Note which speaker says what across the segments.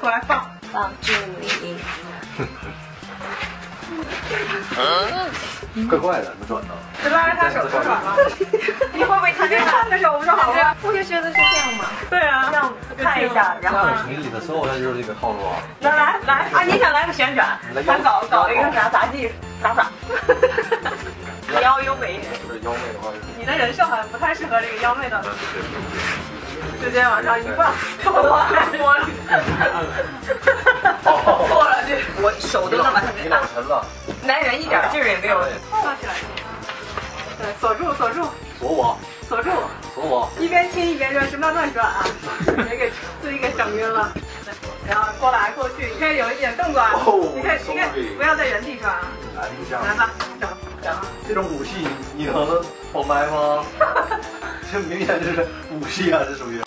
Speaker 1: 抱住你。
Speaker 2: 怪怪的，怎么转的？
Speaker 3: 就拉着他手就转了。你会不会看着看的手不就好了？
Speaker 1: 不就靴子是这样吗，
Speaker 3: 对啊，
Speaker 1: 这样看一下，然后
Speaker 2: 下个情侣的所有人就是这个套路啊。
Speaker 3: 来来来啊！你想来个旋转，咱搞搞一个啥杂技打法？腰优美一点。
Speaker 2: 是妖媚的话，
Speaker 3: 你的人设好像不太适合这个妖媚的，直接往上一放，我摸手都能把它
Speaker 2: 你
Speaker 3: 给按，
Speaker 2: 老沉了，
Speaker 3: 男人一点劲儿也没有，放起来。对，锁住，锁住，
Speaker 2: 锁我，
Speaker 3: 锁住，
Speaker 2: 锁我。
Speaker 3: 一边亲一边转，是慢慢转啊，别给自己给整晕了。然后过来过去，你看有一点动作啊，
Speaker 2: 哦
Speaker 3: 你看你看不要在原地转啊，
Speaker 2: 来一下
Speaker 3: 来吧，整整啊。
Speaker 2: 这种武器你能否卖吗？这明显就是武器啊，这属于。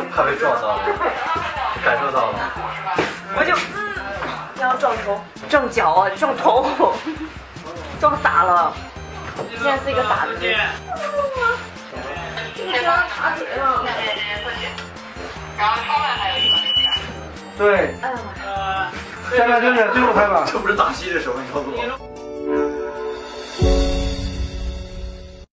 Speaker 2: 怕怕被撞到了，感受到了。
Speaker 3: 我就嗯，要撞头，撞脚啊，撞头，撞傻了。
Speaker 1: 现在是一个傻子。
Speaker 3: 你家打腿了。
Speaker 2: 对，
Speaker 1: 哎呀妈呀！
Speaker 2: 下面就是最后拍吧。这不是打戏的时候，你告诉我。